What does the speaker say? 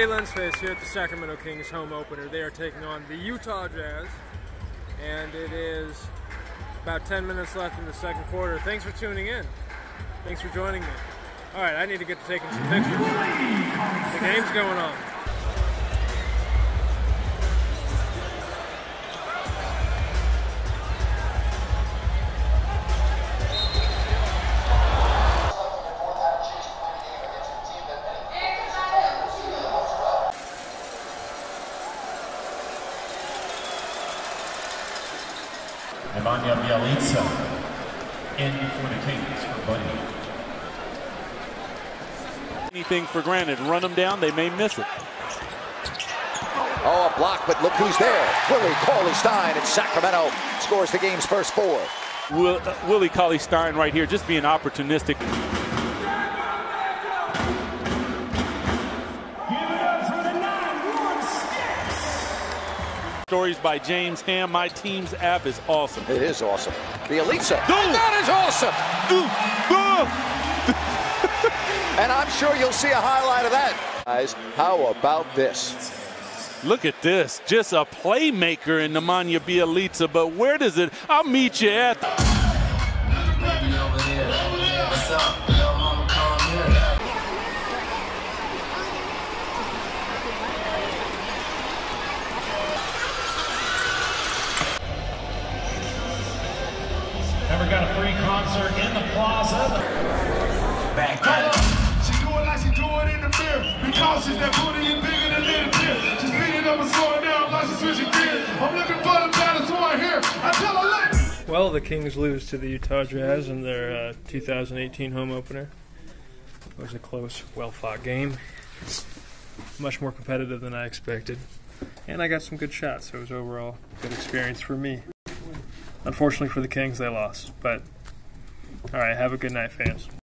Jay Lensface here at the Sacramento Kings home opener. They are taking on the Utah Jazz, and it is about 10 minutes left in the second quarter. Thanks for tuning in. Thanks for joining me. All right, I need to get to taking some pictures. The game's going on. Nemanja Bjelica in for the Kings for Buddy. anything for granted. Run them down, they may miss it. Oh, a block, but look who's there. Willie Cauley Stein in Sacramento scores the game's first four. Will, uh, Willie Cauley Stein right here just being opportunistic. Stories by James Ham. My team's app is awesome. It is awesome. Bjelica. No. And that is awesome. Ooh, ah! And I'm sure you'll see a highlight of that. Guys, how about this? Look at this. Just a playmaker in Nemanja Bjelica. But where does it? I'll meet you at. Baby Ever got a free concert in the plaza? Back up. She do it like she do it in the mirror. Be cautious, that booty is bigger than little beer. She's speeding up and slowing down like she's switching gears. I'm looking for the baddest one here. I tell her let Well, the Kings lose to the Utah Jazz in their uh, 2018 home opener. It was a close, well fought game. Much more competitive than I expected. And I got some good shots, so it was overall a good experience for me. Unfortunately for the Kings, they lost. But, alright, have a good night, fans.